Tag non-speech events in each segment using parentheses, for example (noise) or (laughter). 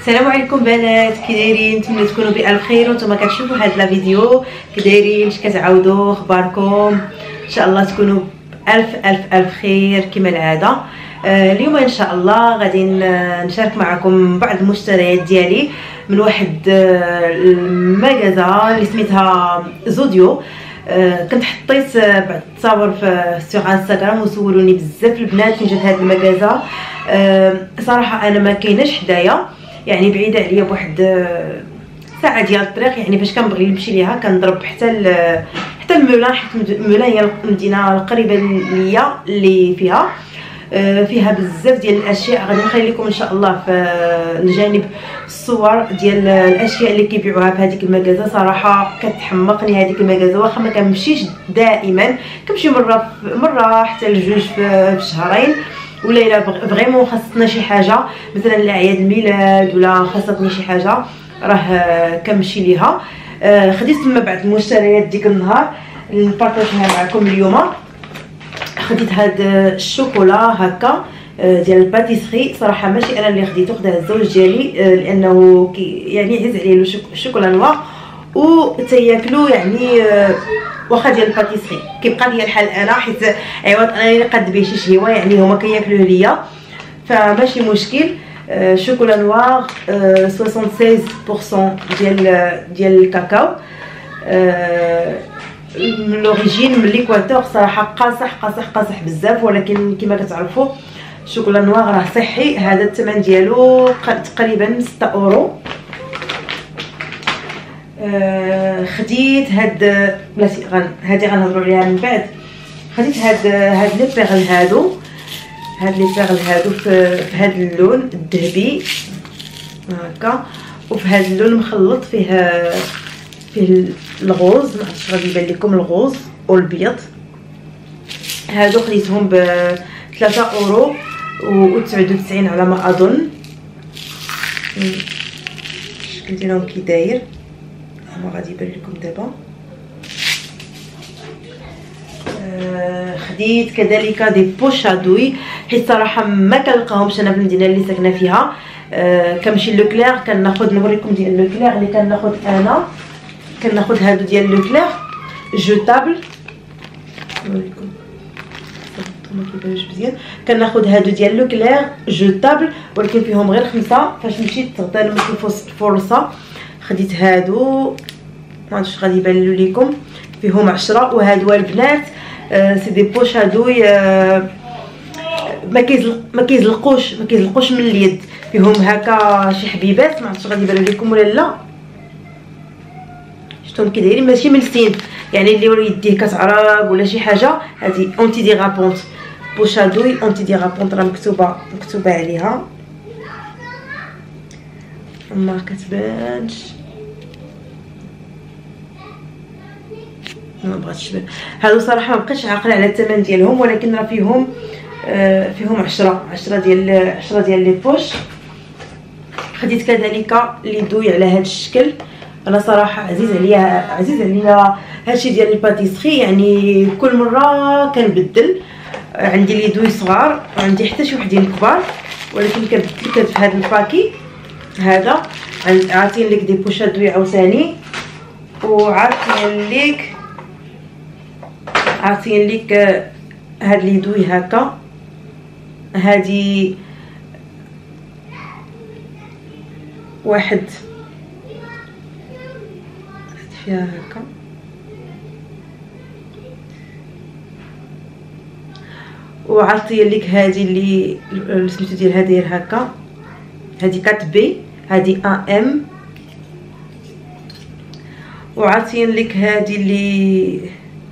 السلام عليكم بنات كي دايرين؟ نتمنى تكونوا بألف خير وأنتم كتشوفوا هذا la vidéo. كي دايرين؟ اش كتعاودوا أخباركم؟ إن شاء الله تكونوا الف ألف ألف خير كما العادة. آه اليوم إن شاء الله غادي نشارك معكم بعض المشتريات ديالي من واحد آه المغازة اللي سميتها زوديو. آه كنت حطيت بعض التصاور في sur انستغرام وسولوني بزاف البنات فين جات هاد المغازة. آه صراحة أنا ما كايناش حدايا. يعني بعيدة عليا بواحد آه، ساعة ديال الطريق يعني فاش كنبغي نمشي ليها كنضرب حتى حتى المولان حيت المولان هي المدينة القريبة ليا اللي فيها. آه، فيها بزاف ديال الأشياء. غادي نخلي لكم إن شاء الله في الجانب الصور ديال الأشياء اللي كيبيعوها في هذيك المغازة. صراحة كتحمقني هذيك المغازة واخا ما كنمشيش دائما. كنمشي مرة مرة حتى لجوج في شهرين. ولا إلا vraiment خاصنا شي حاجة. مثلا لأعياد الميلاد ولا خاصتني شي حاجة راه كنمشي ليها. آه خديت تما بعض المشتريات ديك النهار نبارطاجيها معكم اليوم. خديت هاد الشوكولا هكا آه، ديال ال pâtisserie. صراحة ماشي أنا اللي خديته خداه الزوج ديالي آه، لأنه يعني عزيز عليه ال chocolat noir و تياكلو يعني آه، واخا ديال ال pâtisserie كيبقى ليا الحال أنا حيت عوض انني نقاد بيه شي شهيوة يعني هما كياكلوه ليا. فماشي مشكل. آه، chocolat noir 76% آه، ديال ديال الكاكاو. من l'origine من l'Équateur صراحة قاصح قاصح قاصح بزاف. ولكن كما كتعرفوا ال chocolat noir راه صحي. هذا الثمن ديالو تقريبا 6 أورو. آه، خديت هاد بلاتي غن هادي غنهضروا عليها من بعد. خديت هاد هاد لي بيغل هادو هاد لي بيغل هادو في, في هاد اللون الذهبي هكا. وفي هاد اللون مخلط فيه فيه الغوز ما عرفتش غادي يبان لكم الغوز والبيض. هادو خديتهم ب 3 أورو و 99 على ما أظن. الشكل ديالهم كي داير. هو غادي يبان لكم دابا خديت كذلك des poches à douille حيت صراحة ما كنلقاهمش أنا في المدينة اللي ساكنه فيها آه كنمشي لوكلير كناخذ نوريكم ديال لوكلير اللي كناخذ أنا كناخذ هادو ديال لوكلير jetables نوريكم ما كيبانوش مزيان كناخذ هادو ديال Leclerc jetables ولكن فيهم غير خمسه فاش مشيت غدا فرصه خديت هادو ما عرفتش غادي يبان لكم فيهم عشرة. وهادو البنات آه c'est des poches هادو آه ما ما كيزلقوش ما كيزلقوش من اليد. فيهم هكا شي حبيبات. ما عرفتش غادي يبان لكم ولا لا. شفتهم كي دايرين؟ ماشي ملسين يعني اللي يديه كتعرق ولا شي حاجة هذه antidérapantes poches à douille antidérapantes راه مكتوبه مكتوبة عليها. ما كتبانش. ما بغاتش هادو صراحة ما بقيتش عاقلة على الثمن ديالهم ولكن راه فيهم آه فيهم عشرة عشرة ديال عشرة ديال les poches خديت كذلك les douilles على هذا الشكل. أنا صراحة عزيز عليا عزيز عليا هادشي ديال ال pâtisserie يعني كل مرة كنبدل. عندي les douilles صغار وعندي حتى شي وحدين كبار ولكن كنبدل في هذا ال paquet. هذا عاطين لك des poches à douille عاوتاني. وعاطين لك عاطين لك هاد les douilles هكا. هادي واحد. فيها هكا. وعطيه لك هذه اللي سميتو ديال هذه هكا. هذه كات بي هذه أ إم. وعاطين لك هذه اللي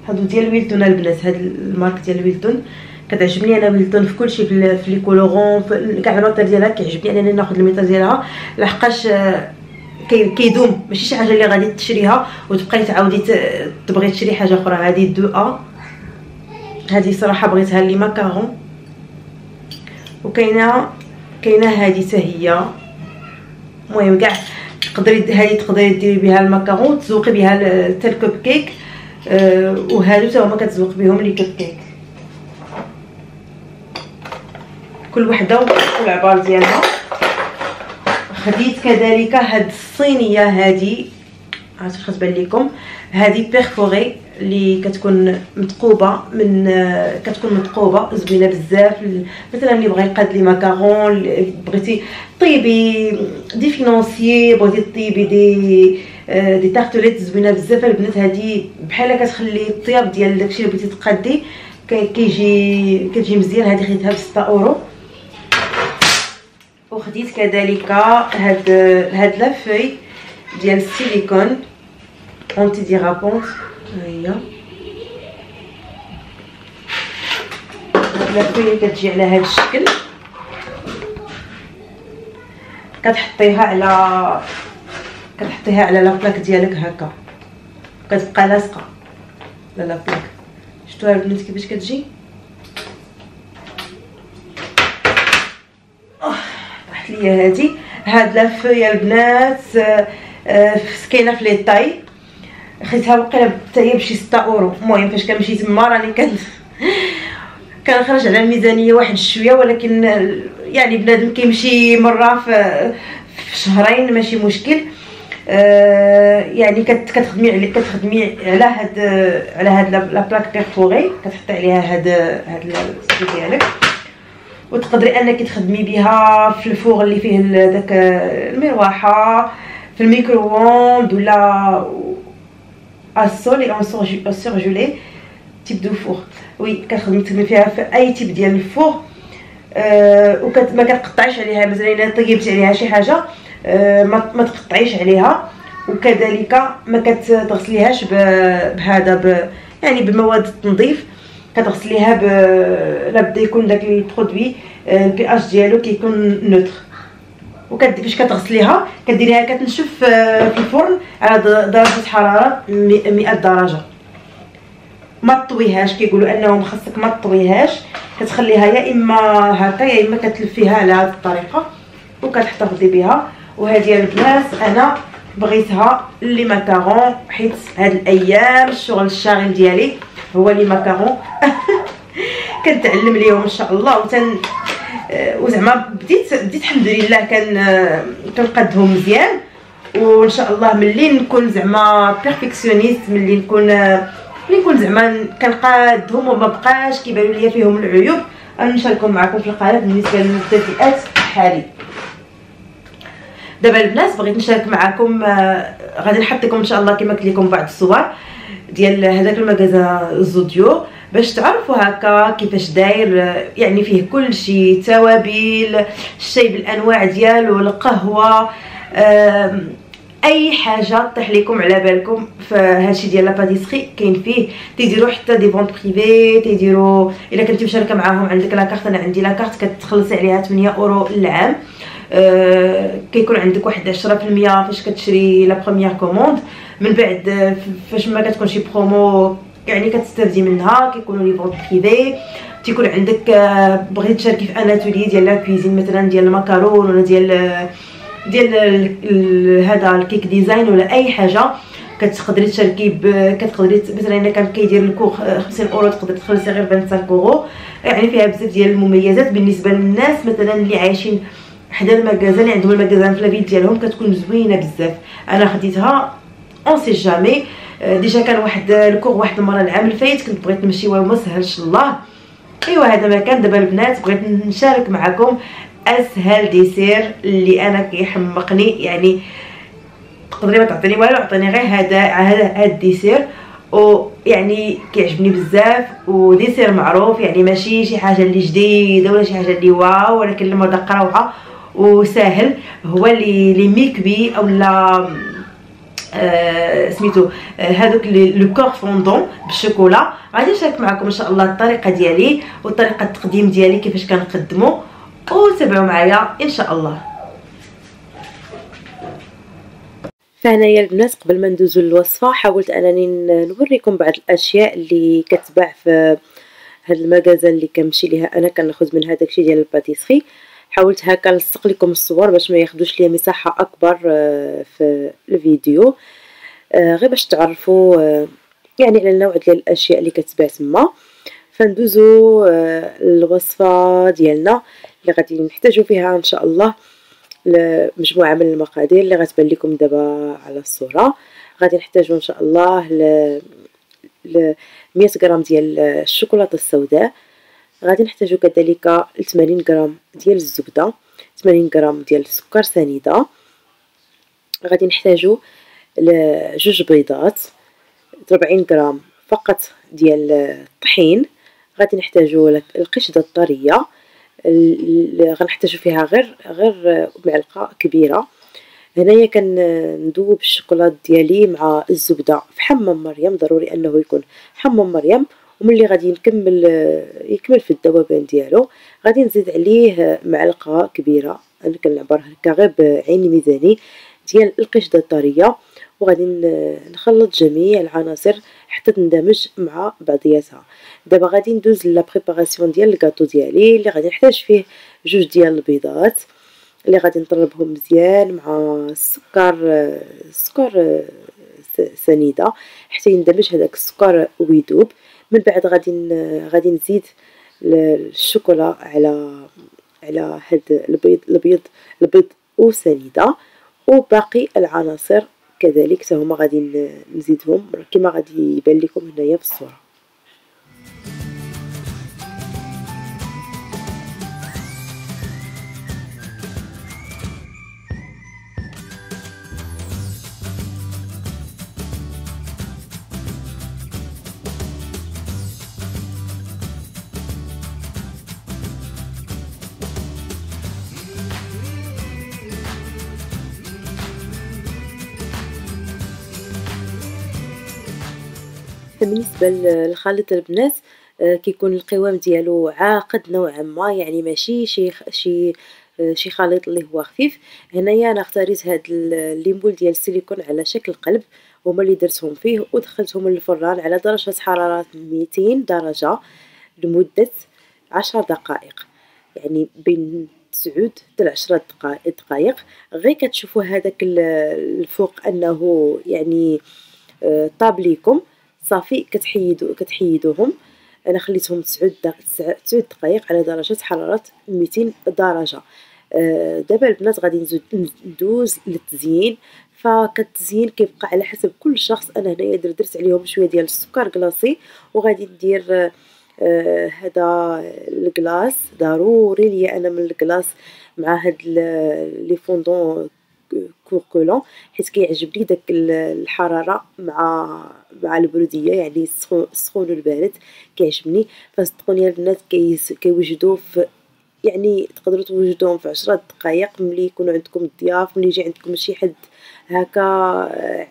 هادو ديال Wilton البنات هاد ال marque ديال Wilton. كتعجبني أنا Wilton في كلشي في les colorants كاع ال matériel ديالها كيعجبني. انني ناخذ ال matériel ديالها لحقاش آه، كيدوم. ماشي شي حاجة اللي غادي تشريها وتبقاي تعاودي تبغي تشري حاجة أخرى. هذه deux A. هذه صراحة بغيتها les macarons. وكاينة كاينة هذه حتى هي. المهم كاع تقدري هذه تقدري ديري بها ال macaron تزوقي بها حتى الكوب كيك. وهادو حتى هما كتزوق بهم les cakes كل وحدة والعبار ديالها. خديت كذلك هاد الصينية هذه عرفتوا خاص تبان لكم هذه perforée اللي كتكون متقوبة من كتكون متقوبة زوينة بزاف. مثلا اللي بغى يقاد les macarons بغيتي طيبي des financiers بغيتي طيبي des des tartelettes زوينة بزاف البنات هذه بحال كتخلي الطياب ديال داكشي اللي بغيتي تقادي كيجي كتجي مزيان. هذه خديتها ب 6 أورو. وخديت كذلك هاد هاد la feuille ديال السيليكون antidérapante ها هي la feuille كتجي على هاد الشكل. كتحطيها على كتحطيها على la plaque ديالك هكا. كتبقى لاصقة. على la plaque شفتوها البنات كيفاش كتجي؟ طاحت ليا هادي. هاد la feuille البنات آه كاينة في les tailles. خديتها وقيله حتى هي بشي 6 أورو. المهم فاش كنمشي تما راني كن (laughs) كنخرج على الميزانية واحد شوية ولكن يعني بنادم كيمشي مرة في في شهرين ماشي مشكل. آه يعني كتخدمي على كتخدمي على هاد على هاد la plaque perforée كتحطي عليها هاد هاد السيتي ديالك. وتقدري انك تخدمي بها في ال four اللي فيه داك المروحة في ال micro-ondes ولا السول اي en surgelé type de four oui كنخدمي تخدمي فيها في أي type ديال ال four أه وكت ما كتقطعيش عليها مثلا إلا طيبتي عليها شي حاجة. ما, ما تقطعيش عليها. وكذلك ما كتغسليهاش بهذا يعني بمواد التنظيف. كتغسليها ب لا بدا يكون داك ال produit ال pH ديالو كيكون neutre وكدير فاش كتغسليها كديريها كتنشف في الفرن على درجة حرارة 100 درجة. ما تطويهاش كيقولوا أنهم خاصك ما تطويهاش. كتخليها يا إما هكا يا إما كتلفيها على هذه الطريقة وكتحتفظي بها. وهذه البنات أنا بغيتها لي ماكارون حيت هاد الأيام الشغل الشاغل ديالي هو لي ماكارون. (laughs) كنتعلم ليهم إن شاء الله وتن وزعما بديت بديت الحمد لله كان كنقادهم مزيان. وإن شاء الله ملي نكون زعما perfectionniste ملي نكون ملي نكون زعما كنقادهم وما بقاش كيبانوا ليا فيهم العيوب غنشاركهم معكم في القناة بالنسبة للمبتدئات بحالي دابا البنات بغيت نشارك معكم آه غادي نحط لكم إن شاء الله كما قلت لكم بعض الصور ديال هذاك ال magasin Zodio باش تعرفوا هكا كيفاش داير يعني فيه كل شيء توابل الشاي بالأنواع ديالو القهوة أي حاجة طيح لكم على بالكم فهادشي ديال la pâtisserie كاين فيه. تيديروا حتى des ventes privées تيديروا إلا كنتي مشاركة معاهم عندك la carte أنا عندي la carte كتخلصي عليها 8 اورو العام أه كيكون عندك واحد 10% فاش كتشري la première commande من بعد فاش ما كتكون شي برومو يعني كتستافدي منها كيكونوا les ventes privées تيكون عندك بغيتي تشاركي في un atelier ديال la cuisine مثلا ديال ال macaron ولا ديال ديال هذا ال cake design ولا أي حاجة كتقدري تشاركي كتقدري مثلا إلا كان كيدير ال cours 50 أورو تقدري تخلصي غير 25 أورو. يعني فيها بزاف ديال المميزات بالنسبة للناس مثلا اللي عايشين حدا ال magasin اللي عندهم ال magasin في la ville ديالهم كتكون زوينة بزاف. أنا خديتها on sait jamais déjà كان واحد ال cours واحد المرة العام الفايت كنت بغيت نمشي وما سهلش الله. أيوا هذا ما كان دابا البنات بغيت نشارك معكم أسهل dessert اللي أنا كيحمقني. يعني تقدري ما تعطيني والو عطيني غير هذا هذا ال dessert ويعني كيعجبني بزاف. و dessert معروف يعني ماشي شي حاجة اللي جديدة ولا شي حاجة اللي واو ولكن المذاق روعه وساهل هو اللي les mi-cuits اولا آه سميتو آه هذوك le cœur fondant بالشوكولا. غادي نشارك معكم إن شاء الله الطريقة ديالي وطريقه التقديم ديالي كيفاش كنقدمو. وتابعوا معايا إن شاء الله. فهنايا البنات قبل ما ندوزو للوصفة حاولت أنني نوريكم بعض الأشياء اللي كتباع في هاد ال magasin اللي كنمشي ليها أنا كناخذ من هذاك الشيء ديال ال pâtisserie. حاولت هكا نلصق لكم الصور باش ما ياخذوش ليا مساحة أكبر في الفيديو. غير باش تعرفوا يعني على النوع ديال الأشياء اللي كتباع تما. فندوزو الوصفه ديالنا. اللي غادي نحتاجو فيها إن شاء الله مجموعه من المقادير اللي غتبان لكم دابا على الصورة. غادي نحتاجو إن شاء الله ل... ل 100 غرام ديال الشوكولاتة السوداء. غادي نحتاجو كذلك 80 غرام ديال الزبدة 80 غرام ديال السكر سنيدة. غادي نحتاجو لجوج بيضات 40 غرام فقط ديال الطحين. غادي نحتاجو القشده الطريه غنحتاجو فيها غير غير معلقة كبيرة. هنايا كندوب الشوكولات ديالي مع الزبدة في حمام مريم ضروري أنه يكون حمام مريم. وملي غادي نكمل يكمل في الذوبان ديالو غادي نزيد عليه معلقة كبيرة. أنا كنعبر هكا غير بعين ميزاني ديال القشدة الطرية. وغادي نخلط جميع العناصر حتى تندمج مع بعضياتها. دابا غادي ندوز la préparation ديال الكاطو ديالي اللي غادي نحتاج فيه جوج ديال البيضات اللي غادي نطربهم مزيان مع السكر السكر سنيدة حتى يندمج هذاك السكر ويذوب. من بعد غادي غادي نزيد الشوكولا على على هاد البيض البيض البيض وسنيدة. وباقي العناصر كذلك حتى هما غادي نزيدهم كما غادي يبان لكم هنايا في الصورة. بالنسبة لخليط البنات آه، كيكون القوام ديالو عاقد نوعا ما يعني ماشي شي شي آه، شي خليط اللي هو خفيف. هنايا أنا اختاريت هاد الليمبول ديال السيليكون على شكل قلب هما اللي درتهم فيه ودخلتهم للفران على درجة حرارة 200 درجة لمدة عشر دقائق. يعني بين تسعود حتى لعشرة دقائق. غير كتشوفوا هذاك الفوق أنه يعني آه، طاب ليكم. صافي كتحيدو كتحيدوهم. أنا خليتهم تسعود تسعود دقائق على درجة حرارة 200 درجة. آه، دابا البنات غادي ندوز للتزيين. فكالتزيين كيبقى على حسب كل شخص. أنا هنايا درت عليهم شوية ديال السكر كلاصي وغادي ندير آه هذا الكلاص ضروري ليا أنا من الكلاص مع هاد لي فوندون كوركولون حيت كيعجبني داك الحرارة مع مع البرودية يعني السخون والبارد كيعجبني. فصدقوني البنات كيوجدوا في يعني تقدروا توجدوهم في عشرة دقائق ملي يكونوا عندكم الضياف ملي يجي عندكم شي حد هكا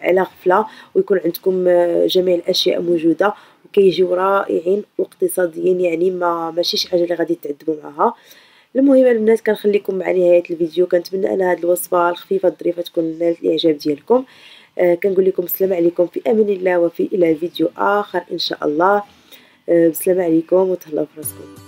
على غفلة ويكون عندكم جميع الأشياء موجودة وكيجيو رائعين واقتصاديين يعني ما ماشي شي حاجة اللي غادي تعذبوا معها المهم البنات كنخليكم مع نهايه الفيديو كنتمنى أن هذه الوصفة الخفيفة الظريفة تكون نالت الإعجاب ديالكم. آه كنقول لكم السلام عليكم في أمان الله وفي إلى فيديو آخر إن شاء الله. آه بسلام عليكم وتهلاو في راسكم